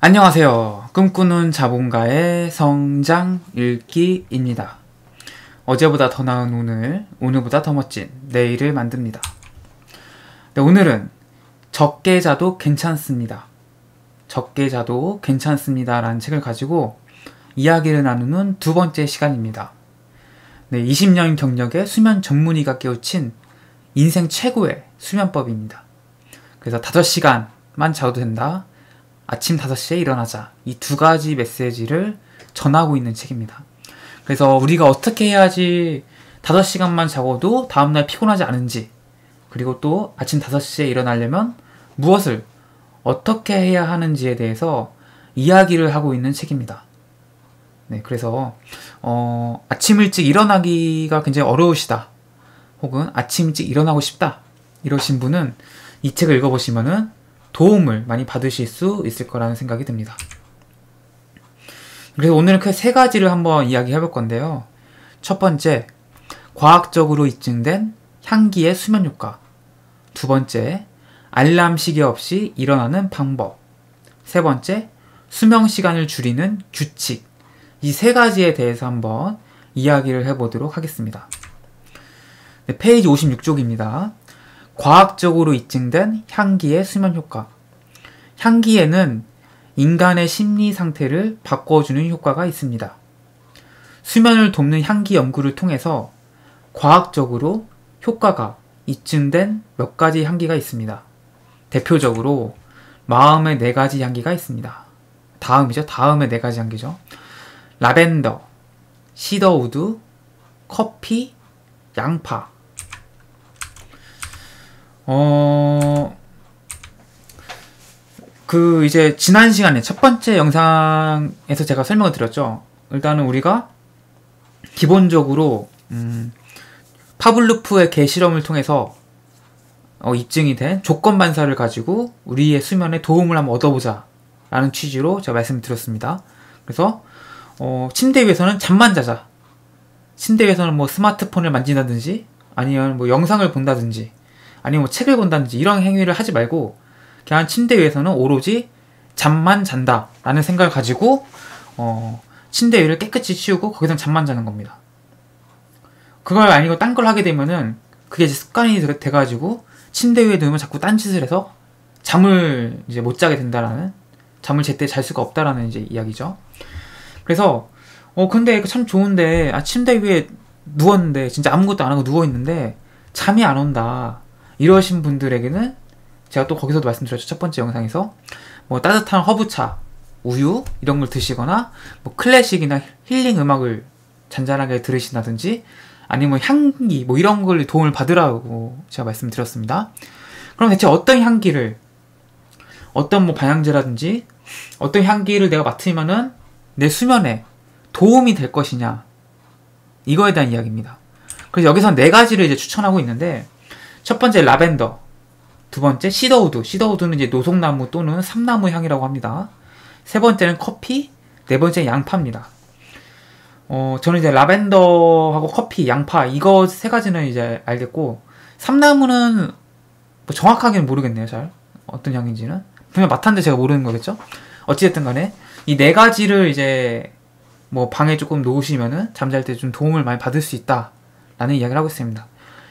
안녕하세요. 꿈꾸는 자본가의 성장 읽기입니다. 어제보다 더 나은 오늘, 오늘보다 더 멋진 내일을 만듭니다. 네, 오늘은 적게 자도 괜찮습니다. 적게 자도 괜찮습니다. 라는 책을 가지고 이야기를 나누는 두 번째 시간입니다. 네, 20년 경력의 수면 전문의가 깨우친 인생 최고의 수면법입니다. 그래서 5시간만 자도 된다. 아침 5시에 일어나자. 이 두 가지 메시지를 전하고 있는 책입니다. 그래서 우리가 어떻게 해야지 5시간만 자고도 다음날 피곤하지 않은지, 그리고 또 아침 5시에 일어나려면 무엇을 어떻게 해야 하는지에 대해서 이야기를 하고 있는 책입니다. 네, 그래서, 어, 아침 일찍 일어나기가 굉장히 어려우시다. 혹은 아침 일찍 일어나고 싶다. 이러신 분은 이 책을 읽어보시면은 도움을 많이 받으실 수 있을 거라는 생각이 듭니다. 그래서 오늘은 그 세 가지를 한번 이야기해 볼 건데요. 첫 번째, 과학적으로 입증된 향기의 수면 효과. 두 번째, 알람 시계 없이 일어나는 방법. 세 번째, 수명 시간을 줄이는 규칙. 이 세 가지에 대해서 한번 이야기를 해보도록 하겠습니다. 네, 페이지 56쪽입니다. 과학적으로 입증된 향기의 수면 효과. 향기에는 인간의 심리 상태를 바꿔주는 효과가 있습니다. 수면을 돕는 향기 연구를 통해서 과학적으로 효과가 입증된 몇 가지 향기가 있습니다. 대표적으로 마음의 네 가지 향기가 있습니다. 다음이죠. 다음의 네 가지 향기죠. 라벤더, cedarwood, 커피, 양파. 어, 그 이제 지난 시간에 첫 번째 영상에서 제가 설명을 드렸죠. 일단은 우리가 기본적으로 음, 파블로프의 개 실험을 통해서 어, 입증이 된 조건 반사를 가지고 우리의 수면에 도움을 한번 얻어보자 라는 취지로 제가 말씀드렸습니다. 그래서 어, 침대 위에서는 잠만 자자. 침대 위에서는 뭐 스마트폰을 만진다든지 아니면 뭐 영상을 본다든지 아니면 뭐 책을 본다든지 이런 행위를 하지 말고 그냥 침대 위에서는 오로지 잠만 잔다라는 생각을 가지고 어, 침대 위를 깨끗이 치우고 거기서 잠만 자는 겁니다. 그걸 아니고 딴 걸 하게 되면은 그게 이제 습관이 돼, 가지고 침대 위에 누우면 자꾸 딴 짓을 해서 잠을 이제 못 자게 된다라는 잠을 제때 잘 수가 없다라는 이제 이야기죠. 그래서 어 근데 참 좋은데 아 침대 위에 누웠는데 진짜 아무것도 안 하고 누워 있는데 잠이 안 온다. 이러신 분들에게는 제가 또 거기서도 말씀드렸죠. 첫 번째 영상에서 뭐 따뜻한 허브차, 우유 이런 걸 드시거나 뭐 클래식이나 힐링 음악을 잔잔하게 들으신다든지 아니면 뭐 향기 뭐 이런 걸 도움을 받으라고 제가 말씀드렸습니다. 그럼 대체 어떤 향기를 어떤 뭐 반향제라든지 어떤 향기를 내가 맡으면은 내 수면에 도움이 될 것이냐 이거에 대한 이야기입니다. 그래서 여기서 네 가지를 이제 추천하고 있는데 첫 번째 라벤더, 두 번째 시더우드, 시더우드는 이제 노송나무 또는 삼나무 향이라고 합니다. 세 번째는 커피, 네 번째 양파입니다. 어, 저는 이제 라벤더하고 커피, 양파 이거 세 가지는 이제 알겠고 삼나무는 뭐 정확하게는 모르겠네요, 잘 어떤 향인지는 분명 맡았는데 제가 모르는 거겠죠. 어찌됐든 간에 이 네 가지를 이제 뭐 방에 조금 놓으시면은 잠잘 때 좀 도움을 많이 받을 수 있다라는 이야기를 하고 있습니다.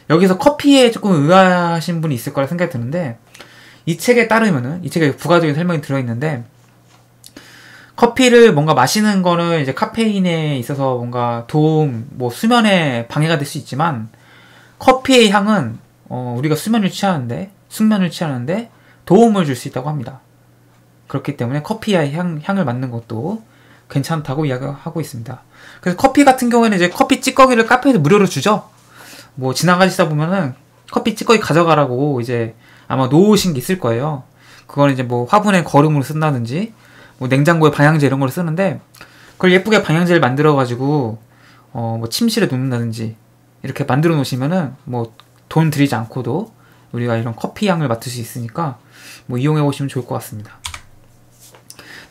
여기서 커피에 조금 의아하신 분이 있을 거라 생각이 드는데 이 책에 따르면은 이 책에 부가적인 설명이 들어 있는데 커피를 뭔가 마시는 거는 이제 카페인에 있어서 뭔가 도움, 뭐 수면에 방해가 될 수 있지만 커피의 향은 어, 우리가 수면을 취하는데 숙면을 취하는데 도움을 줄 수 있다고 합니다. 그렇기 때문에 커피의 향, 향을 맡는 것도 괜찮다고 이야기하고 있습니다. 그래서 커피 같은 경우에는 이제 커피 찌꺼기를 카페에서 무료로 주죠. 뭐 지나가시다 보면은 커피 찌꺼기 가져가라고 이제 아마 놓으신 게 있을 거예요. 그거는 이제 뭐 화분에 거름으로 쓴다든지 뭐 냉장고에 방향제 이런 걸 쓰는데 그걸 예쁘게 방향제를 만들어 가지고 어 뭐 침실에 놓는다든지 이렇게 만들어 놓으시면은 뭐 돈 들이지 않고도 우리가 이런 커피 향을 맡을 수 있으니까 뭐 이용해 보시면 좋을 것 같습니다.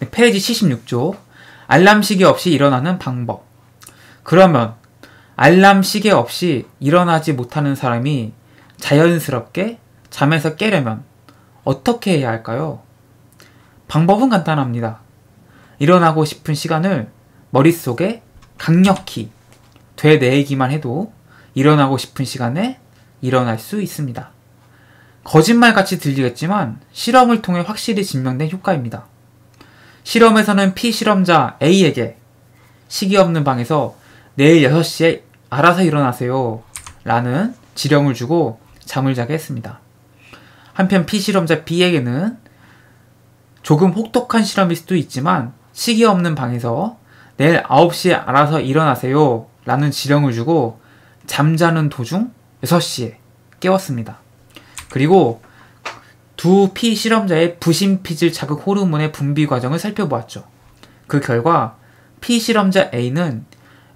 네, 페이지 76쪽 알람 시계 없이 일어나는 방법. 그러면 알람 시계 없이 일어나지 못하는 사람이 자연스럽게 잠에서 깨려면 어떻게 해야 할까요? 방법은 간단합니다. 일어나고 싶은 시간을 머릿속에 강력히 되뇌기만 해도 일어나고 싶은 시간에 일어날 수 있습니다. 거짓말 같이 들리겠지만 실험을 통해 확실히 증명된 효과입니다. 실험에서는 피실험자 A에게 시기 없는 방에서 내일 6시에 알아서 일어나세요 라는 지령을 주고 잠을 자게 했습니다. 한편 피실험자 B에게는 조금 혹독한 실험일 수도 있지만 시기 없는 방에서 내일 9시에 알아서 일어나세요 라는 지령을 주고 잠자는 도중 6시에 깨웠습니다. 그리고 두 피 실험자의 부신피질 자극 호르몬의 분비 과정을 살펴보았죠. 그 결과 피 실험자 A는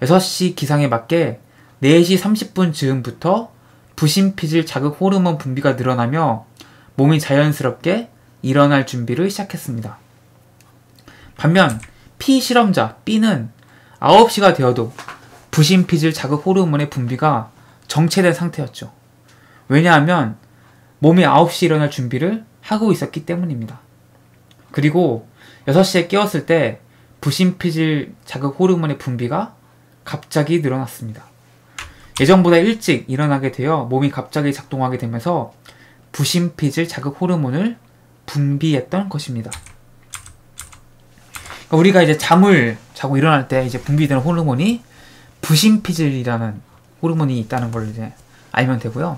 6시 기상에 맞게 4시 30분 즈음부터 부신피질 자극 호르몬 분비가 늘어나며 몸이 자연스럽게 일어날 준비를 시작했습니다. 반면 피실험자 B는 9시가 되어도 부신피질 자극 호르몬의 분비가 정체된 상태였죠. 왜냐하면 몸이 9시 일어날 준비를 하고 있었기 때문입니다. 그리고 6시에 깨웠을 때 부신피질 자극 호르몬의 분비가 갑자기 늘어났습니다. 예전보다 일찍 일어나게 되어 몸이 갑자기 작동하게 되면서 부신피질 자극 호르몬을 분비했던 것입니다. 그러니까 우리가 이제 잠을 자고 일어날 때 이제 분비되는 호르몬이 부신피질이라는 호르몬이 있다는 걸 이제 알면 되고요.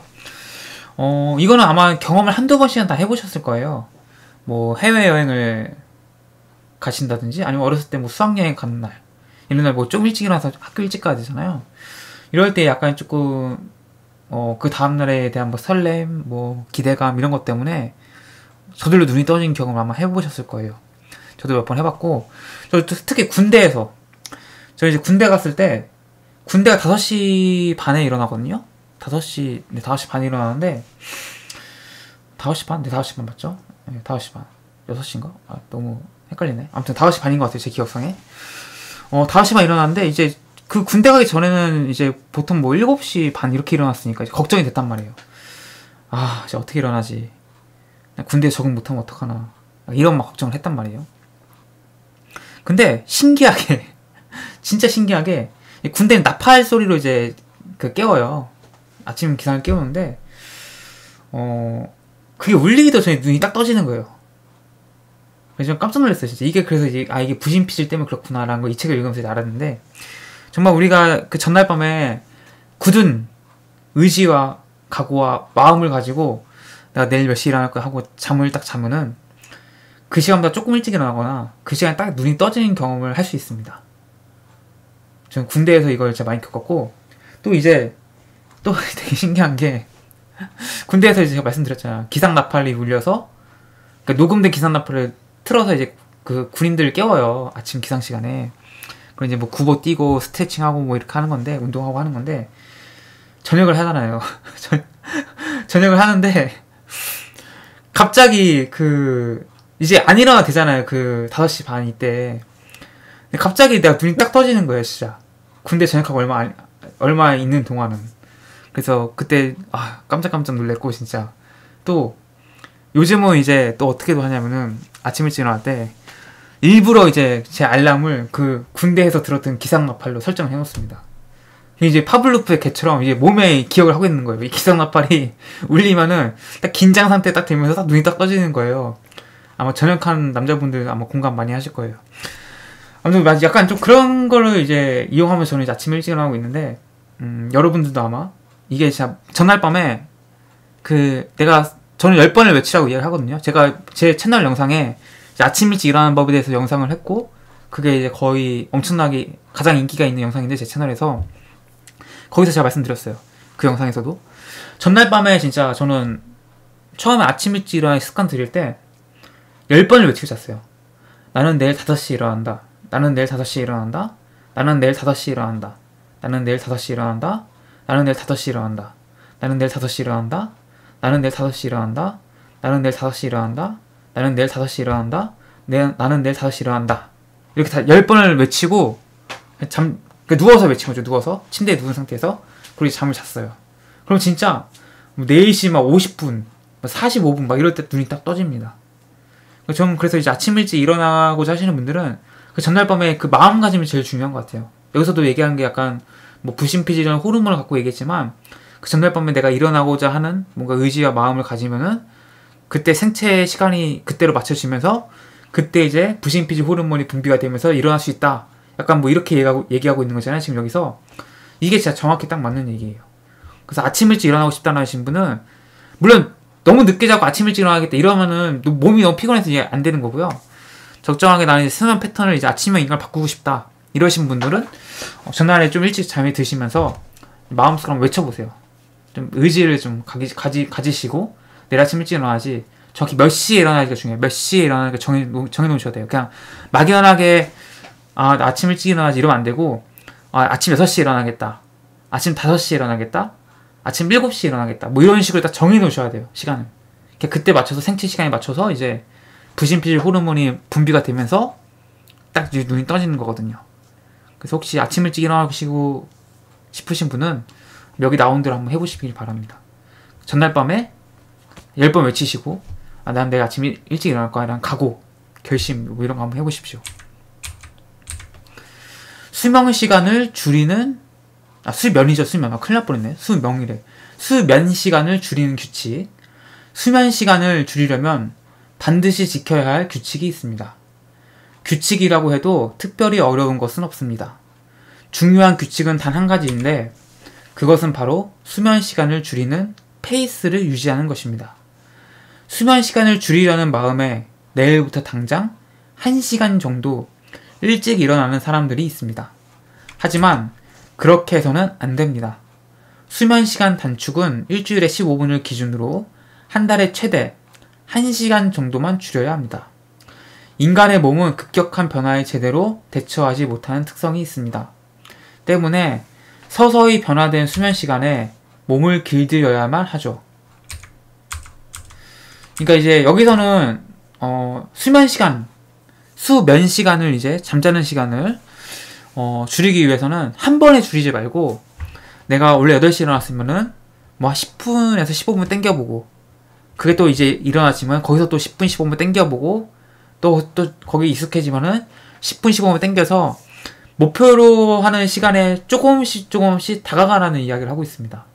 어, 이거는 아마 경험을 한두 번씩은 다 해보셨을 거예요. 뭐, 해외여행을 가신다든지, 아니면 어렸을 때 뭐 수학여행 가는 날, 이런 날 뭐 좀 일찍 일어나서 학교 일찍 가야 되잖아요. 이럴 때 약간 조금, 어, 그 다음날에 대한 뭐 설렘, 뭐 기대감, 이런 것 때문에 저들로 눈이 떠진 경험 아마 해보셨을 거예요. 저도 몇 번 해봤고, 저 특히 군대에서, 저 이제 군대 갔을 때, 군대가 5시 반에 일어나거든요? 5시, 네, 5시 반에 일어나는데, 5시 반? 네, 5시 반 맞죠? 네, 5시 반. 6시인가? 아, 너무 헷갈리네. 아무튼 5시 반인 것 같아요, 제 기억상에. 어, 5시 반 일어났는데, 이제 그 군대 가기 전에는 이제 보통 뭐 7시 반 이렇게 일어났으니까 걱정이 됐단 말이에요. 아, 이제 어떻게 일어나지? 군대에 적응 못하면 어떡하나. 이런 막 걱정을 했단 말이에요. 근데 신기하게, 진짜 신기하게, 군대는 나팔 소리로 이제 그 깨워요. 아침 기상을 깨우는데 어 그게 울리기도 전에 눈이 딱 떠지는 거예요. 그래서 좀 깜짝 놀랐어요, 진짜. 이게 그래서 이제 아 이게 부신피질 때문에 그렇구나라는 거 이 책을 읽으면서 알았는데 정말 우리가 그 전날 밤에 굳은 의지와 각오와 마음을 가지고 내가 내일 몇 시에 일어날 거야 하고 잠을 딱 자면은 그 시간보다 조금 일찍 일어나거나 그 시간에 딱 눈이 떠지는 경험을 할 수 있습니다. 저는 군대에서 이걸 진짜 많이 겪었고 또 이제 또 되게 신기한 게 군대에서 이제 제가 말씀드렸잖아요. 기상 나팔이 울려서 그러니까 녹음된 기상 나팔을 틀어서 이제 그 군인들 을 깨워요. 아침 기상 시간에. 그리고 이제 뭐 구보 뛰고 스트레칭하고 뭐 이렇게 하는 건데 운동하고 하는 건데 저녁을 하잖아요. 저녁을 하는데 갑자기 그 이제 안 일어나 되잖아요. 그 5시 반 이때. 갑자기 내가 눈이 딱 떠지는 거예요, 진짜. 군대 전역하고 얼마 얼마 있는 동안은. 그래서 그때 아 깜짝깜짝 놀랬고 진짜 또 요즘은 이제 또 어떻게도 하냐면은 아침 일찍 일어날 때 일부러 이제 제 알람을 그 군대에서 들었던 기상나팔로 설정을 해놓습니다. 이제 파블로프의 개처럼 이제 몸에 기억을 하고 있는 거예요. 이 기상나팔이 울리면은 딱 긴장 상태 딱 되면서 딱 눈이 딱 떠지는 거예요. 아마 전역한 남자분들 아마 공감 많이 하실 거예요. 아무튼 약간 좀 그런 거를 이제 이용하면서 저는 이제 아침 일찍 일어나고 있는데 음, 여러분들도 아마 이게 진짜 전날 밤에 그 내가 저는 10번을 외치라고 이야기를 하거든요. 제가 제 채널 영상에 아침 일찍 일어나는 법에 대해서 영상을 했고 그게 이제 거의 엄청나게 가장 인기가 있는 영상인데 제 채널에서 거기서 제가 말씀드렸어요. 그 영상에서도 전날 밤에 진짜 저는 처음에 아침 일찍 일어나는 습관 들일 때 10번을 외치고 잤어요. 나는 내일 5시에 일어난다. 나는 내일 5시에 일어난다. 나는 내일 5시에 일어난다. 나는 내일 5시에 일어난다. 나는 내일 5시 일어난다. 나는 내일 5시 일어난다. 나는 내일 5시 일어난다. 나는 내일 5시 일어난다. 나는 내일 5시 일어난다. 내, 나는 내일 5시 일어난다. 이렇게 다 10번을 외치고 잠그 누워서 외친 거죠. 누워서 침대에 누운 상태에서 그리고 잠을 잤어요. 그럼 진짜 뭐 4시 막 50분, 45분 막 이럴 때 눈이 딱 떠집니다. 저는 그래서 이제 아침 일찍 일어나고자 하시는 분들은 그 전날 밤에 그 마음가짐이 제일 중요한 것 같아요. 여기서도 얘기한 게 약간 뭐 부심피지라는 호르몬을 갖고 얘기했지만 그 전날 밤에 내가 일어나고자 하는 뭔가 의지와 마음을 가지면은 그때 생체 시간이 그때로 맞춰지면서 그때 이제 부심피지 호르몬이 분비가 되면서 일어날 수 있다. 약간 뭐 이렇게 얘기하고, 얘기하고 있는 거잖아요. 지금 여기서 이게 진짜 정확히 딱 맞는 얘기예요. 그래서 아침 일찍 일어나고 싶다는 하신 분은 물론 너무 늦게 자고 아침 일찍 일어나겠다 이러면은 몸이 너무 피곤해서 이제 안 되는 거고요. 적정하게 나는 이제 수면 패턴을 이제 아침형 인간을 바꾸고 싶다 이러신 분들은 어, 전날에 좀 일찍 잠이 드시면서 마음속으로 외쳐보세요. 좀 의지를 좀 가지, 가지, 가지시고 내일 아침 일찍 일어나지 정확히 몇 시에 일어나기가 중요해요. 몇 시에 일어나기가 정해, 정해 놓으셔야 돼요. 그냥 막연하게 아, 나 아침 일찍 일어나지 이러면 안 되고 아, 아침 6시에 일어나겠다. 아침 5시에 일어나겠다. 아침 7시에 일어나겠다. 뭐 이런 식으로 딱 정해 놓으셔야 돼요. 시간을. 그때 맞춰서 생체 시간에 맞춰서 이제 부신피질 호르몬이 분비가 되면서 딱 눈이 떠지는 거거든요. 그래서 혹시 아침 일찍 일어나시고 싶으신 분은 여기 나온 대로 한번 해보시길 바랍니다. 전날 밤에 10번 외치시고 아, 난 내가 아침 일찍 일어날 거야 라는 각오, 결심 뭐 이런 거 한번 해보십시오. 수명 시간을 줄이는 아, 수면이죠, 수면. 아, 큰일 날 뻔했네. 수명이래. 수면 시간을 줄이는 규칙. 수면 시간을 줄이려면 반드시 지켜야 할 규칙이 있습니다. 규칙이라고 해도 특별히 어려운 것은 없습니다. 중요한 규칙은 단 한 가지인데, 그것은 바로 수면 시간을 줄이는 페이스를 유지하는 것입니다. 수면 시간을 줄이려는 마음에 내일부터 당장 1시간 정도 일찍 일어나는 사람들이 있습니다. 하지만 그렇게 해서는 안 됩니다. 수면 시간 단축은 일주일에 15분을 기준으로 한 달에 최대 1시간 정도만 줄여야 합니다. 인간의 몸은 급격한 변화에 제대로 대처하지 못하는 특성이 있습니다. 때문에 서서히 변화된 수면 시간에 몸을 길들여야만 하죠. 그러니까 이제 여기서는 어, 수면 시간, 수면 시간을 이제 잠자는 시간을 어, 줄이기 위해서는 한 번에 줄이지 말고 내가 원래 8시에 일어났으면은 뭐 10분에서 15분 땡겨보고 그게 또 이제 일어나지만 거기서 또 10분 15분 땡겨보고 또 또 거기 익숙해지면은 10분 15분 땡겨서 목표로 하는 시간에 조금씩 조금씩 다가가라는 이야기를 하고 있습니다.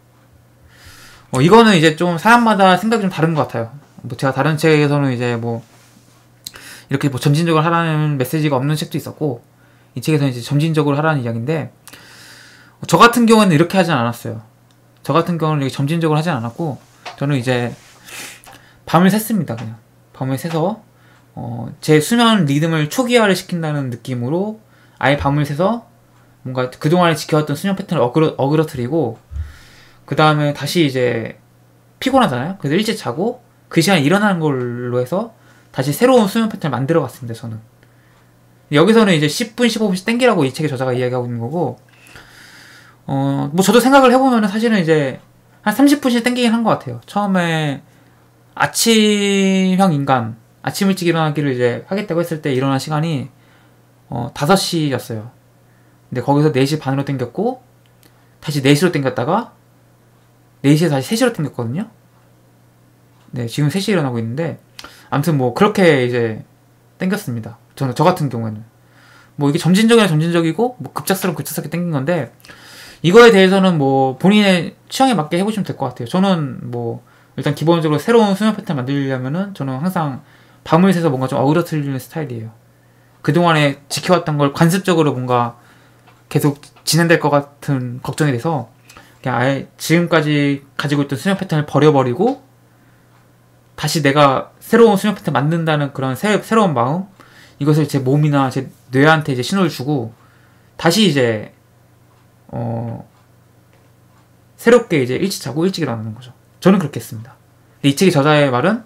어, 이거는 이제 좀 사람마다 생각이 좀 다른 것 같아요. 뭐 제가 다른 책에서는 이제 뭐 이렇게 뭐 점진적으로 하라는 메시지가 없는 책도 있었고 이 책에서는 이제 점진적으로 하라는 이야기인데 저 같은 경우는 이렇게 하진 않았어요. 저 같은 경우는 이렇게 점진적으로 하진 않았고 저는 이제 밤을 샜습니다. 그냥 밤을 새서 어, 제 수면 리듬을 초기화를 시킨다는 느낌으로 아예 밤을 새서 뭔가 그동안에 지켜왔던 수면 패턴을 어그러, 어그러뜨리고 그 다음에 다시 이제 피곤하잖아요. 그래서 일찍 자고 그 시간에 일어나는 걸로 해서 다시 새로운 수면 패턴을 만들어 갔습니다. 저는 여기서는 이제 10분, 15분씩 땡기라고 이 책의 저자가 이야기하고 있는 거고, 어, 뭐 저도 생각을 해보면 사실은 이제 한 30분씩 땡기긴 한 것 같아요. 처음에 아침형 인간, 아침 일찍 일어나기를 이제 하겠다고 했을 때 일어난 시간이 어, 5시였어요. 근데 거기서 4시 반으로 땡겼고, 다시 4시로 땡겼다가, 4시에 다시 3시로 땡겼거든요? 네, 지금 3시에 일어나고 있는데, 아무튼 뭐, 그렇게 이제 땡겼습니다. 저는 저 같은 경우에는 뭐 이게 점진적이나 점진적이고 뭐 급작스러운 급작스럽게 땡긴 건데 이거에 대해서는 뭐 본인의 취향에 맞게 해보시면 될 것 같아요. 저는 뭐 일단 기본적으로 새로운 수면 패턴 만들려면은 저는 항상 밤을 새서 뭔가 좀 어그러뜨리는 스타일이에요. 그동안에 지켜왔던 걸 관습적으로 뭔가 계속 진행될 것 같은 걱정이 돼서 그냥 아예 지금까지 가지고 있던 수면 패턴을 버려버리고 다시 내가 새로운 수면 패턴 만든다는 그런 새, 새로운 마음 이것을 제 몸이나 제 뇌한테 이제 신호를 주고 다시 이제 어 새롭게 이제 일찍 자고 일찍 일어나는 거죠. 저는 그렇게 했습니다. 이 책의 저자의 말은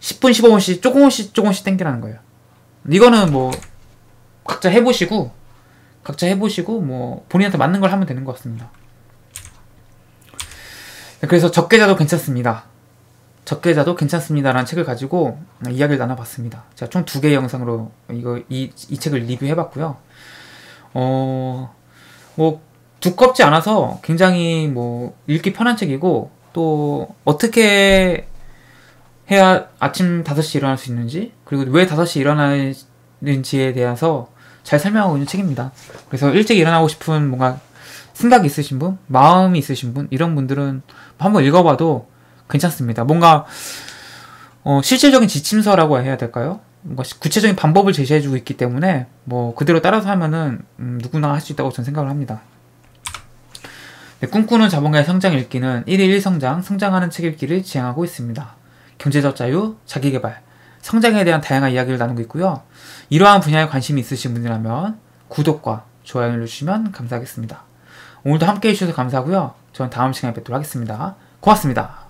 10분, 15분씩 조금씩 조금씩 땡기라는 거예요. 이거는 뭐 각자 해보시고 각자 해보시고 뭐 본인한테 맞는 걸 하면 되는 것 같습니다. 그래서 적게 자도 괜찮습니다. 적게 자도 괜찮습니다라는 책을 가지고 이야기를 나눠봤습니다. 제가 총 두 개의 영상으로 이거 이, 이 책을 리뷰해봤고요. 어, 뭐 두껍지 않아서 굉장히 뭐 읽기 편한 책이고 또 어떻게 해야 아침 5시 일어날 수 있는지 그리고 왜 5시 일어나는지에 대해서 잘 설명하고 있는 책입니다. 그래서 일찍 일어나고 싶은 뭔가 생각이 있으신 분, 마음이 있으신 분, 이런 분들은 한번 읽어봐도 괜찮습니다. 뭔가 어, 실질적인 지침서라고 해야 될까요? 뭔가 구체적인 방법을 제시해주고 있기 때문에 뭐 그대로 따라서 하면은 음, 누구나 할 수 있다고 저는 생각을 합니다. 네, 꿈꾸는 자본가의 성장 읽기는 1일 1성장, 성장하는 책 읽기를 지향하고 있습니다. 경제적 자유, 자기개발, 성장에 대한 다양한 이야기를 나누고 있고요. 이러한 분야에 관심이 있으신 분이라면 구독과 좋아요를 눌러주시면 감사하겠습니다. 오늘도 함께 해주셔서 감사하고요. 저는 다음 시간에 뵙도록 하겠습니다. 고맙습니다.